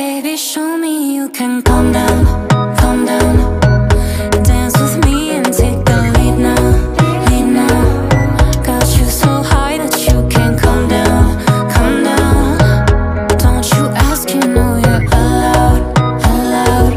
Baby, show me